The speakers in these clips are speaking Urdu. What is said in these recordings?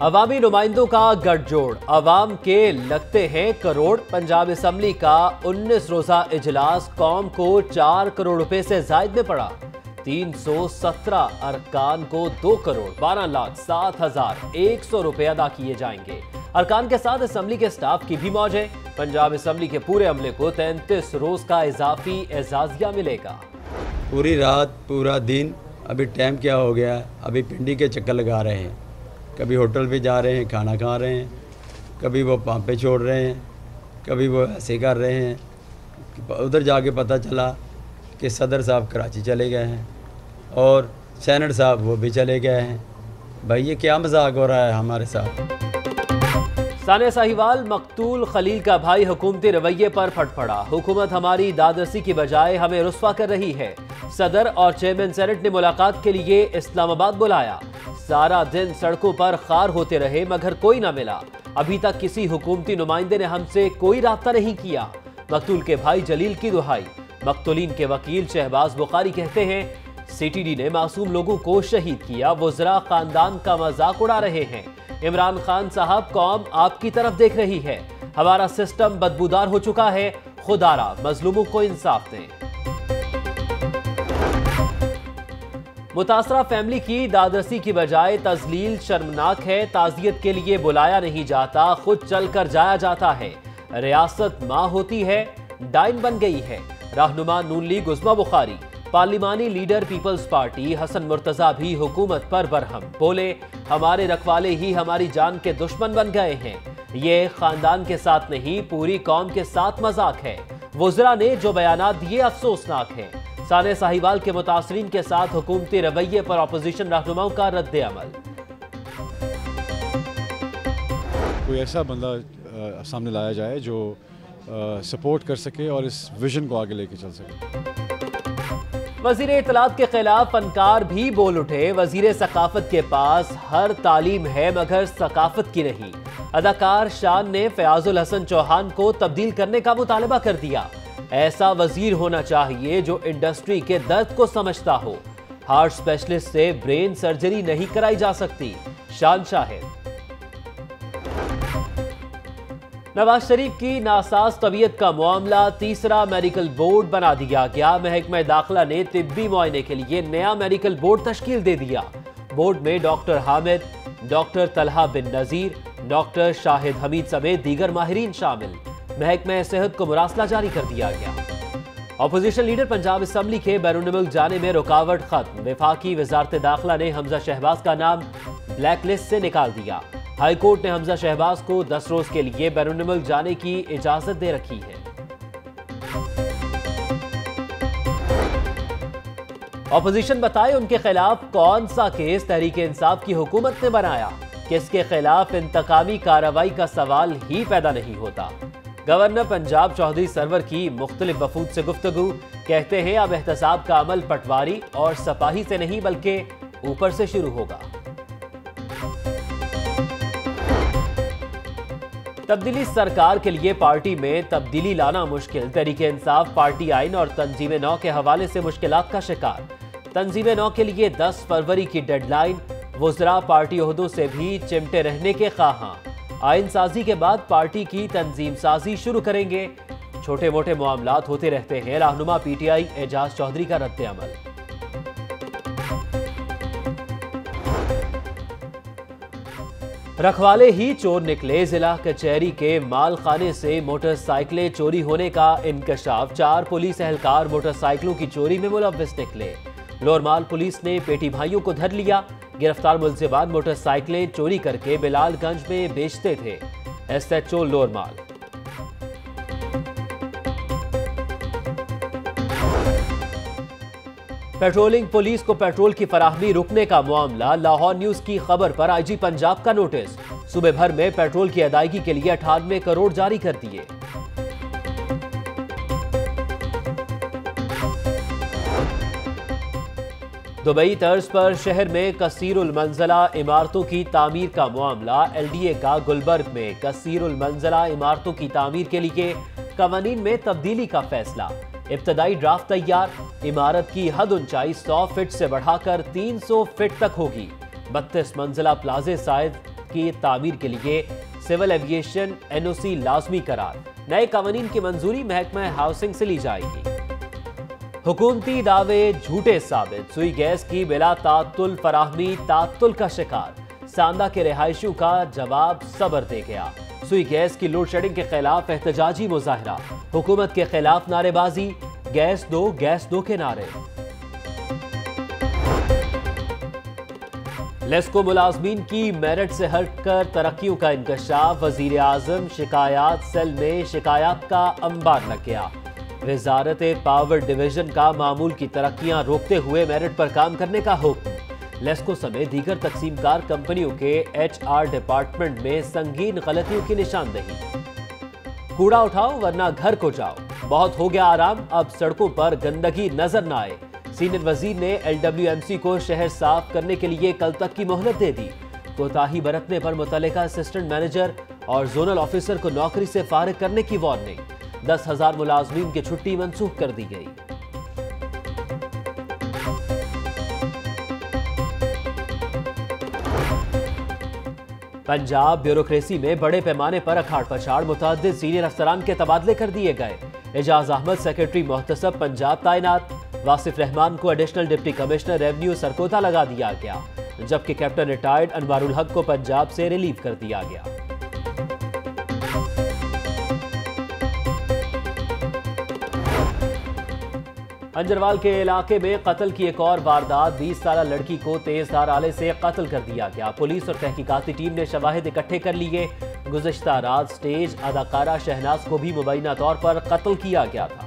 عوامی نمائندوں کا گٹ جوڑ۔ عوام کے لگتے ہیں کروڑ۔ پنجاب اسمبلی کا انیس روزہ اجلاس قوم کو چار کروڑ روپے سے زائد میں پڑا۔ تین سو سترہ ارکان کو دو کروڑ۔ بارہ لاکھ سات ہزار ایک سو روپے ادا کیے جائیں گے۔ ارکان کے ساتھ اسمبلی کے سٹاف کی بھی موج ہے۔ پنجاب اسمبلی کے پورے عملے کو تینتیس روز کا اضافی اعزازیہ ملے گا۔ پوری رات، پورا دن ابھی ٹائم کیا ہو گیا، ابھی پنڈی کے چکر لگا رہے ہیں۔ کبھی ہوٹل پہ جا رہے ہیں، کھانا کھا رہے ہیں، کبھی وہ پامپے چھوڑ رہے ہیں، کبھی وہ ایسے کر رہے ہیں۔ ادھر جا کے پتہ چلا کہ صدر صاحب کراچی چلے گئے ہیں اور سینٹ صاحب وہ بھی چلے گئے ہیں۔ بھائی، یہ کیا مذاق ہو رہا ہے ہمارے ساتھ؟ ثانیہ ساہیوال مقتول خلیل کا بھائی حکومتی رویے پر پھٹ پڑا۔ حکومت ہماری دادرسی کی بجائے ہمیں رسوا کر رہی ہے۔ صدر اور چیئرمین سینٹ نے ملاقات کے لیے اسلام آباد بلایا۔ سارا دن سڑکوں پر خار ہوتے رہے، مگر کوئی نہ ملا۔ ابھی تک کسی حکومتی نمائندے نے ہم سے کوئی رابطہ نہیں کیا۔ مقتول کے بھائی جلیل کی دہائی۔ مقتولین کے وکیل شہباز بخاری کہتے ہیں، سی ٹی ڈی نے معصوم لوگوں کو شہید کیا۔ وزراء خاندان کا مذاق اڑا رہے ہیں۔ عمران خان صاحب قوم آپ کی طرف دیکھ رہی ہے۔ ہمارا سسٹم بدبودار ہو چکا ہے۔ خدارہ مظلوموں کو انصاف دیں۔ متاثرہ فیملی کی دادرسی کی بجائے تزلیل شرمناک ہے، تعزیت کے لیے بلایا نہیں جاتا، خود چل کر جایا جاتا ہے۔ ریاست ماں ہوتی ہے، ڈائن بن گئی ہے۔ رہنما نون لیگ عزمہ بخاری، پارلیمانی leader peoples party, Hassan Murtaza بھی حکومت پر برہم۔ بولے، ہمارے رکھوالے ہی ہماری جان کے دشمن بن گئے ہیں۔ یہ خاندان کے ساتھ نہیں، پوری قوم کے ساتھ مذاق ہے۔ وزراء نے جو بیانات دیے افسوسناک ہیں۔ ثانیہ ساہیوال کے متاثرین کے ساتھ حکومتی رویے پر اپوزیشن رہنماؤں کا رد عمل۔ کوئی ایسا بندہ سامنے لایا جائے جو سپورٹ کر سکے اور اس ویژن کو آگے لے کے چل سکے۔ وزیر اطلاعات کے خلاف فنکار بھی بول اٹھے۔ وزیر ثقافت کے پاس ہر تعلیم ہے مگر ثقافت کی نہیں۔ اداکار شان نے فیاض الحسن چوہان کو تبدیل کرنے کا مطالبہ کر دیا۔ ایسا وزیر ہونا چاہیے جو انڈسٹری کے درد کو سمجھتا ہو۔ ہارٹ سپیشلسٹ سے برین سرجری نہیں کرائی جا سکتی۔ شان شاہد۔ نواز شریف کی ناساز طبیعت کا معاملہ تیسرا میڈیکل بورڈ بنا دیا گیا۔ محکمہ داخلہ نے طبی معائنے کے لیے نیا میڈیکل بورڈ تشکیل دے دیا۔ بورڈ میں doctor Hamid, doctor Talha bin Nazir, doctor Shahid Hamid سمیت دیگر ماہرین شامل۔ محکمہ صحت کو مراسلہ جاری کر دیا گیا۔ اپوزیشن لیڈر پنجاب اسمبلی کے بیرون ملک جانے میں رکاوٹ ختم۔ وفاقی وزارت داخلہ نے حمزہ شہباز کا نام بلیک لسٹ سے نکال دیا۔ ہائی کورٹ نے حمزہ شہباز کو دس روز کے لیے بیرون ملک جانے کی اجازت دے رکھی ہے۔ اپوزیشن بتائے ان کے خلاف کون سا کیس تحریک انصاف کی حکومت نے بنایا۔ کس کے خلاف انتقامی کارروائی کا سوال ہی پیدا نہیں ہوتا۔ گورنر پنجاب چودھری سرور کی مختلف وفود سے گفتگو، کہتے ہیں اب احتساب کا عمل پٹواری اور سپاہی سے نہیں بلکہ اوپر سے شروع ہوگا۔ تبدیلی سرکار کے لیے پارٹی میں تبدیلی لانا مشکل، تحریک انصاف، پارٹی آئین اور تنظیم نو کے حوالے سے مشکلات کا شکار۔ تنظیم نو کے لیے دس فروری کی ڈیڈ لائن، وزراء پارٹی عہدوں سے بھی چمٹے رہنے کے خواہاں۔ آئین سازی کے بعد پارٹی کی تنظیم سازی شروع کریں گے۔ چھوٹے موٹے معاملات ہوتے رہتے ہیں۔ رہنما پی ٹی آئی اعجاز چودھری کا رد عمل۔ رکھوالے ہی چور نکلے ضلع کچہری کے مال خانے سے موٹر سائیکلیں چوری ہونے کا انکشاف۔ چار پولیس اہلکار موٹر سائیکلوں کی چوری میں ملوث نکلے۔ لورمال پولیس نے پیٹی بھائیوں کو دھر لیا۔ گرفتار ملزمان موٹر سائیکلیں چوری کر کے بلال گنج میں بیچتے تھے۔ ایس ایچ او لورمال۔ پیٹرولنگ پولیس کو پیٹرول کی فراہمی رکنے کا معاملہ، لاہور نیوز کی خبر پر آئی جی پنجاب کا نوٹس۔ صبح بھر میں پیٹرول کی ادائیگی کے لیے اٹھانوے کروڑ جاری کر دیے۔ دبئی طرز پر شہر میں کثیر المنزلہ عمارتوں کی تعمیر کا معاملہ، ایل ڈی اے کا گلبرگ میں کثیر المنزلہ عمارتوں کی تعمیر کے لیے قوانین میں تبدیلی کا فیصلہ۔ ابتدائی ڈرافٹ تیار، عمارت کی حد انچائی سو فٹ سے بڑھا کر تین سو فٹ تک ہوگی۔ بتیس منزلہ پلازے سائد کی تعمیر کے لیے civil aviation N O C لازمی قرار۔ نئے قوانین کی منظوری محکمہ ہاؤسنگ سے لی جائے گی۔ حکومتی دعوے جھوٹے ثابت، سوئی گیس کی بلا تعطل فراہمی تعطل کا شکار۔ ساندہ کے رہائشیوں کا جواب صبر دے گیا۔ سوئی گیس کی لوڈ شیڈنگ کے خلاف احتجاجی مظاہرہ۔ حکومت کے خلاف نعرے بازی۔ گیس دو گیس دو کے نعرے۔ لیسکو ملازمین کی میرٹ سے ہٹ کر ترقیوں کا انکشاف۔ وزیر اعظم شکایات سیل میں شکایات کا انبار لگ گیا۔ وزارت پاور ڈویژن کا معمول کی ترقیاں روکتے ہوئے میرٹ پر کام کرنے کا حکم۔ لیسکو سمیت دیگر تقسیم کار کمپنیوں کے ایچ آر ڈپارٹمنٹ میں سنگین غلطیوں کی نشاندہی۔ کوڑا اٹھاؤ ورنہ گھر کو جاؤ۔ بہت ہو گیا آرام، اب سڑکوں پر گندگی نظر نہ آئے۔ سینئر وزیر نے ایل ڈبلیو ایم سی کو شہر صاف کرنے کے لیے کل تک کی مہلت دے دی۔ کوتاہی برتنے پر متعلقہ اسسٹنٹ مینیجر اور زونل آفیسر کو نوکری سے فارغ کرنے کی وارننگ۔ دس ہزار ملازمین کی چھٹی منسوخ کر دی گئی۔ پنجاب بیوروکریسی میں بڑے پیمانے پر اکھاڑ پچھاڑ متعدد سینئر افسران کے تبادلے کر دیے گئے۔ اعجاز احمد، سیکرٹری محتسب، پنجاب تعینات۔ واصف رحمان کو additional deputy commissioner revenue Sargodha لگا دیا گیا، جبکہ کیپٹن ریٹائرڈ انوار الحق کو پنجاب سے ریلیف کر دیا گیا۔ انجروال کے علاقے میں قتل کی ایک اور واردات، بیس سالہ لڑکی کو تیز دھار آلے سے قتل کر دیا گیا۔ پولیس اور تحقیقاتی ٹیم نے شواہد اکٹھے کر لیے۔ گزشتہ رات سٹیج اداکارہ شہناز کو بھی مبینہ طور پر قتل کیا گیا تھا۔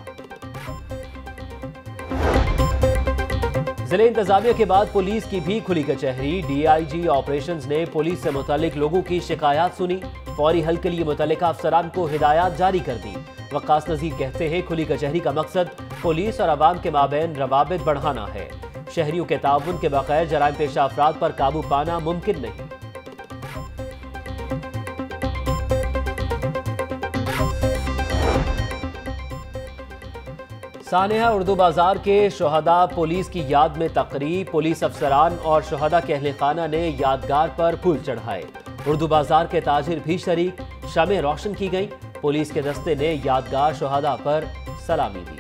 ضلع انتظامیہ کے بعد پولیس کی بھی کھلی کچہری۔ ڈی آئی جی آپریشنز نے پولیس سے متعلق لوگوں کی شکایات سنی۔ فوری حل کے لیے متعلقہ افسران کو ہدایات جاری کر دی۔ وقاص نظیر کہتے ہیں، کھلی کچہری کا مقصد پولیس اور عوام کے مابین روابط بڑھانا ہے۔ شہریوں کے تعاون کے بغیر جرائم پیشہ افراد پر قابو پانا ممکن نہیں۔ سانحہ اردو بازار کے شہداء پولیس کی یاد میں تقریب، پولیس افسران اور شہداء کے اہل خانہ نے یادگار پر پھول چڑھائے۔ اردو بازار کے تاجر بھی شریک شمیں روشن کی گئیں۔ پولیس کے دستے نے یادگار شہداء پر سلامی دی۔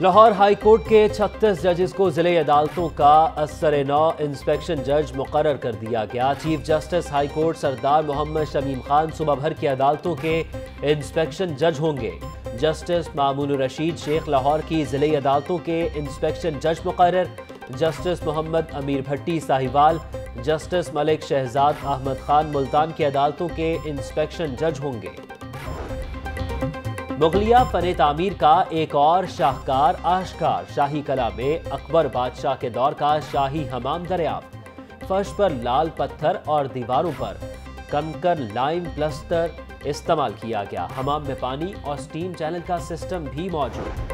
لاہور ہائی کورٹ کے چھتیس ججز کو ضلع عدالتوں کا اثر نو انسپیکشن جج مقرر کر دیا گیا۔ چیف جسٹس ہائی کورٹ سردار محمد شمیم خان صبح بھر کی عدالتوں کے انسپیکشن جج ہوں گے۔ جسٹس معمون الرشید شیخ لاہور کی ضلع عدالتوں کے انسپیکشن جج مقرر۔ جسٹس محمد امیر بھٹی ساہیوال جسٹس ملک شہزاد احمد خان ملتان کی عدالتوں کے انسپیکشن جج ہوں گے۔ مغلیہ فن تعمیر کا ایک اور شاہکار آشکار، شاہی کلا میں اکبر بادشاہ کے دور کا شاہی حمام دریافت۔ فرش پر لال پتھر اور دیواروں پر کنکر لائم پلسٹر استعمال کیا گیا۔ حمام میں پانی اور سٹیم چینل کا سسٹم بھی موجود۔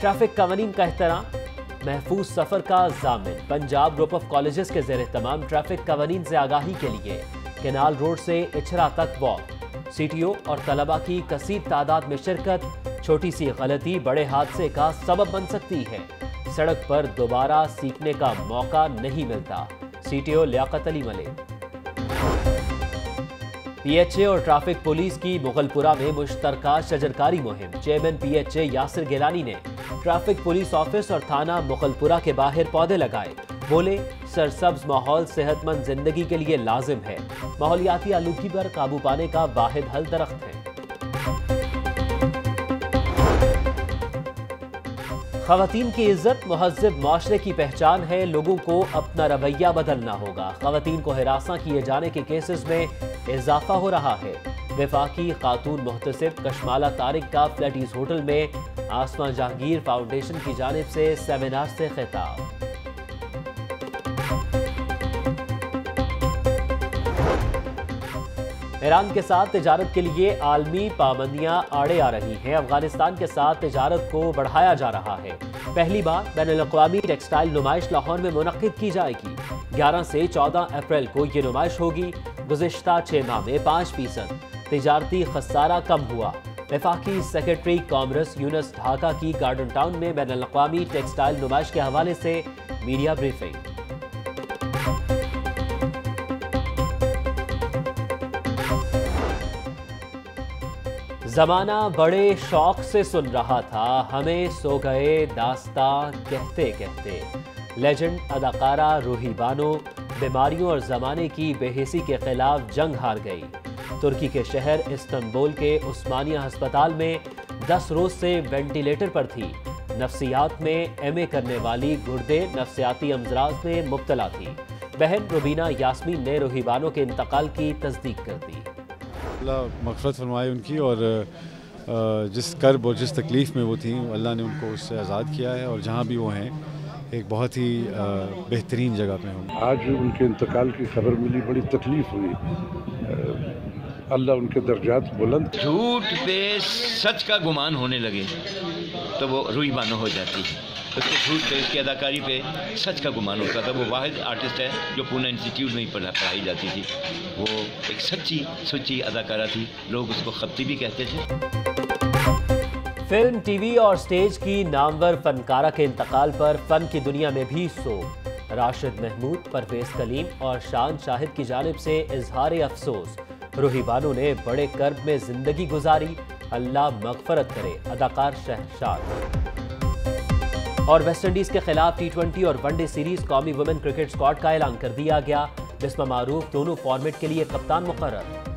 ٹریفک قوانین کا احترام۔ محفوظ سفر کا ضامن۔ پنجاب گروپ آف کالجز کے زیر تمام ٹریفک قوانین سے آگاہی کے لیے کینال روڈ سے اچھرا تک واک۔ سی ٹی او اور طلبہ کی کثیر تعداد میں شرکت۔ چھوٹی سی غلطی بڑے حادثے کا سبب بن سکتی ہے۔ سڑک پر دوبارہ سیکھنے کا موقع نہیں ملتا۔ C T O Liaquat Ali ملے پی ایچ اے اور ٹرافک پولیس کی مغل میں مشترکہ شجرکاری مہم۔ Chairman P H A Yasir Gilani نے ٹرافک پولیس آفس اور تھانہ مغل کے باہر پودے لگائے۔ بولے، سرسبز ماحول صحت مند زندگی کے لیے لازم ہے۔ ماحولیاتی آلودگی پر قابو پانے کا واحد حل درخت ہے۔ خواتین کی عزت مہذب معاشرے کی پہچان ہے۔ لوگوں کو اپنا رویہ بدلنا ہوگا۔ خواتین کو ہراساں کیے جانے کے کیسز میں اضافہ ہو رہا ہے۔ وفاقی خاتون محتسب کشمالہ تارک کا فلیٹیز ہوٹل میں آسمان جہانگیر فاؤنڈیشن کی جانب سے سیمینار سے خطاب۔ ایران کے ساتھ تجارت کے لیے عالمی پابندیاں آڑے آ رہی ہیں۔ افغانستان کے ساتھ تجارت کو بڑھایا جا رہا ہے۔ پہلی بار بین الاقوامی ٹیکسٹائل نمائش لاہور میں منعقد کی جائے گی۔ گیارہ سے چودہ اپریل کو یہ نمائش ہوگی۔ گزشتہ چھ ماہ میں پانچ فیصد۔ تجارتی خسارہ کم ہوا۔ وفاقی سیکرٹری کامرس یونس ڈھاکہ کی گارڈن ٹاؤن میں بین الاقوامی ٹیکسٹائل نمائش کے حوالے سے میڈیا بریفنگ۔ زمانہ بڑے شوق سے سن رہا تھا، ہمیں سو گئے داستان کہتے کہتے۔ لیجنڈ اداکارہ روحی بانو بیماریوں اور زمانے کی بے حسی کے خلاف جنگ ہار گئی۔ ترکی کے شہر استنبول کے عثمانیہ ہسپتال میں دس روز سے وینٹیلیٹر پر تھی۔ نفسیات میں ایم اے کرنے والی گردے نفسیاتی امراض میں مبتلا تھی۔ بہن روبینہ یاسمین نے روحی بانو کے انتقال کی تصدیق کر دی۔ اللہ مغفرت فرمائے ان کی اور جس کرب اور جس تکلیف میں وہ تھیں اللہ نے ان کو اس سے آزاد کیا ہے اور جہاں بھی وہ ہیں ایک بہت ہی بہترین جگہ پہ ہوں۔ آج ان کے انتقال کی خبر ملی بڑی تکلیف ہوئی۔ اللہ ان کے درجات بلند جھوٹ پہ سچ کا گمان ہونے لگے تو وہ روئی بانو ہو جاتی۔ اس کے جھوٹ پہ اس کی اداکاری پہ سچ کا گمان ہوتا تھا۔ وہ واحد آرٹسٹ ہے جو پونا انسٹیٹیوٹ میں ہی پڑھائی جاتی تھی۔ وہ ایک سچی سچی اداکارہ تھی۔ لوگ اس کو خطی بھی کہتے تھے۔ فلم ٹی وی اور سٹیج کی نامور فنکارہ کے انتقال پر فن کی دنیا میں بھی سو راشد محمود پرویز کلیم اور شان شاہد کی جانب سے اظہار افسوس۔ روحی بانو نے بڑے کرب میں زندگی گزاری۔ اللہ مغفرت کرے۔ اداکار شہشاد اور ویسٹ انڈیز کے خلاف ٹی ٹوینٹی اور ون ڈے سیریز قومی وومن کرکٹ اسکواڈ کا اعلان کر دیا گیا۔ جس میں معروف دونوں فارمیٹ کے لیے کپتان مقرر۔